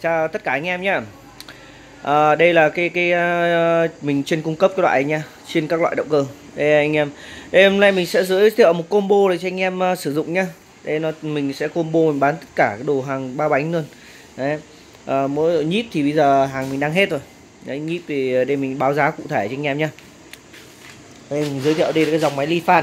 chào tất cả anh em nhé à, đây là cái cái uh, mình chuyên cung cấp các loại nha chuyên các loại động cơ. Đây anh em. Đây hôm nay mình sẽ giới thiệu một combo để cho anh em uh, sử dụng nhá. Đây nó mình sẽ combo mình bán tất cả cái đồ hàng ba bánh luôn. Đấy. À, mỗi nhíp thì bây giờ hàng mình đang hết rồi. Đấy nhíp thì đây mình báo giá cụ thể cho anh em nhé đây mình giới thiệu đây là cái dòng máy ly fan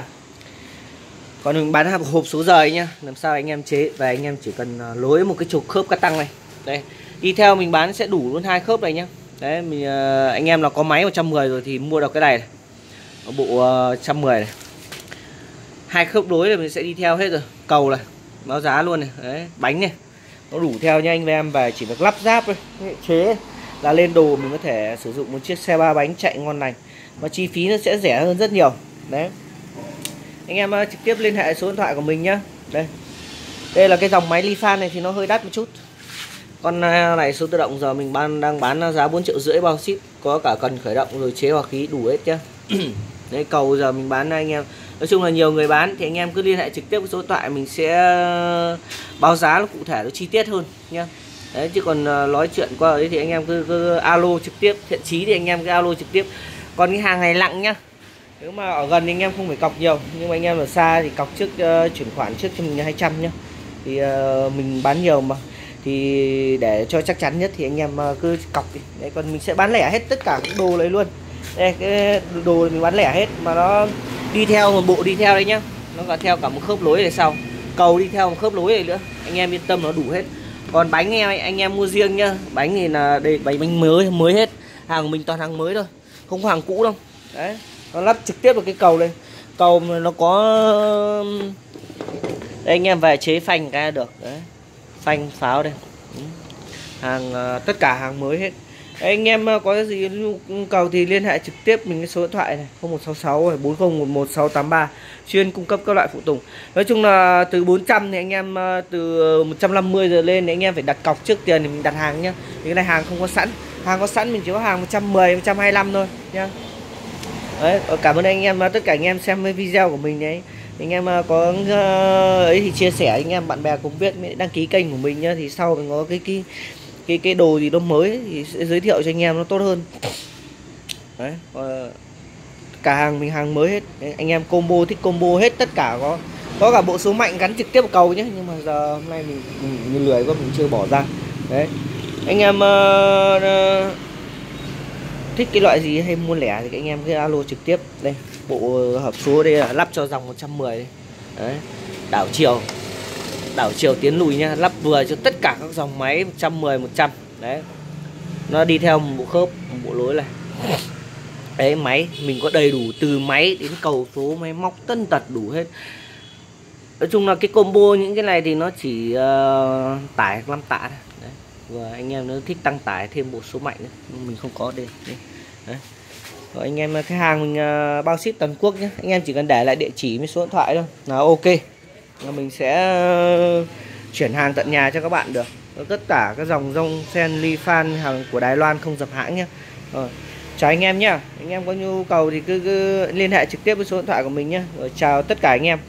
còn mình bán hộp số rời nhá làm sao anh em chế và anh em chỉ cần à, lối một cái trục khớp cắt tăng này đây đi theo mình bán sẽ đủ luôn hai khớp này nhá. Đấy mình ờ, anh em là có máy 110 rồi thì mua được cái này, này. bộ ờ, uh, 110 này. Hai khớp đối là mình sẽ đi theo hết rồi. Cầu này báo giá luôn này. Đấy bánh này. Nó đủ theo nha anh em và chỉ được lắp ráp thôi chế. Là lên đồ mình có thể sử dụng một chiếc xe ba bánh chạy ngon lành. Và chi phí nó sẽ rẻ hơn rất nhiều. Đấy. Anh em ờ, trực tiếp liên hệ số điện thoại của mình nhá. Đây. Đây là cái dòng máy Lifan này thì nó hơi đắt một chút con à, này số tự động giờ mình bán đang bán giá 4 triệu rưỡi bao ship. Có cả cần khởi động rồi chế hòa khí đủ hết chứ đấy cầu giờ mình bán anh em. Nói chung là nhiều người bán thì anh em cứ liên hệ trực tiếp với số thoại mình sẽ à, báo giá nó cụ thể nó chi tiết hơn nhá. Đấy chứ còn à, nói chuyện qua đấy thì anh em cứ, cứ alo trực tiếp. Thiện chí thì anh em cứ alo trực tiếp. Còn cái hàng này lặng nhá. Nếu mà ở gần thì anh em không phải cọc nhiều nhưng mà anh em ở xa thì cọc trước uh, chuyển khoản trước cho mình 200 nhá. Thì uh, mình bán nhiều mà thì để cho chắc chắn nhất thì anh em ờ, cứ cọc đi. Đấy, còn mình sẽ bán lẻ hết tất cả các đồ đấy luôn. Đây, cái đồ mình bán lẻ hết, mà nó đi theo một bộ đi theo đấy nhá. Nó còn theo cả một khớp lối này sau. Cầu đi theo một khớp lối này nữa. Anh em yên tâm nó đủ hết. Còn bánh em anh em mua riêng nhá. Bánh thì là đây, bánh bánh mới mới hết. Hàng của mình toàn hàng mới thôi. Không có hàng cũ đâu. Đấy, nó lắp trực tiếp vào cái cầu đây cầu nó có, đây, anh em về chế phanh cái được. Đấy phanh pháo đây. Ừ. Hàng ờ, tất cả hàng mới hết. Anh em ờ, có gì nhu cầu thì liên hệ trực tiếp mình cái số điện thoại này 0166 4011 chuyên cung cấp các loại phụ tùng. Nói chung là từ 400 thì anh em ờ, từ 150 giờ lên thì anh em phải đặt cọc trước tiền thì mình đặt hàng nhá. Thì cái này hàng không có sẵn. Hàng có sẵn mình chỉ có hàng 110 125 thôi nhá. Đấy cảm ơn anh em tất cả anh em xem video của mình đấy anh em à, có à, ấy thì chia sẻ anh em bạn bè cùng biết đăng ký kênh của mình nhá thì sau mình có cái cái cái cái đồ gì đó mới thì sẽ giới thiệu cho anh em nó tốt hơn. Đấy cả hàng mình hàng mới hết. Anh em combo thích combo hết tất cả có có cả bộ số mạnh gắn trực tiếp vào cầu nhé nhưng mà giờ hôm nay mình, mình, mình lười quá mình chưa bỏ ra. Đấy anh em uh, uh, thích cái loại gì hay mua lẻ thì anh em cứ alo trực tiếp. Đây bộ hộp số đây là lắp cho dòng 110 đấy. đấy đảo chiều. Đảo chiều tiến lùi nha lắp vừa cho tất cả các dòng máy 110 100 đấy nó đi theo một bộ khớp một bộ lối này. Đấy máy mình có đầy đủ từ máy đến cầu số máy móc tân tật đủ hết. Nói chung là cái combo những cái này thì nó chỉ uh, tải 5 tạ đấy và anh em nó thích tăng tải thêm bộ số mạnh nữa. Mình không có đây, đây. đấy. Rồi anh em cái hàng mình uh, bao ship toàn quốc nhé. Anh em chỉ cần để lại địa chỉ với số điện thoại thôi. Là ok. Là mình sẽ uh, chuyển hàng tận nhà cho các bạn được. Tất cả các dòng rong sen ly fan hàng của Đài Loan không dập hãng nhé. Rồi chào anh em nhé. Anh em có nhu cầu thì cứ, cứ liên hệ trực tiếp với số điện thoại của mình nhé. Rồi chào tất cả anh em.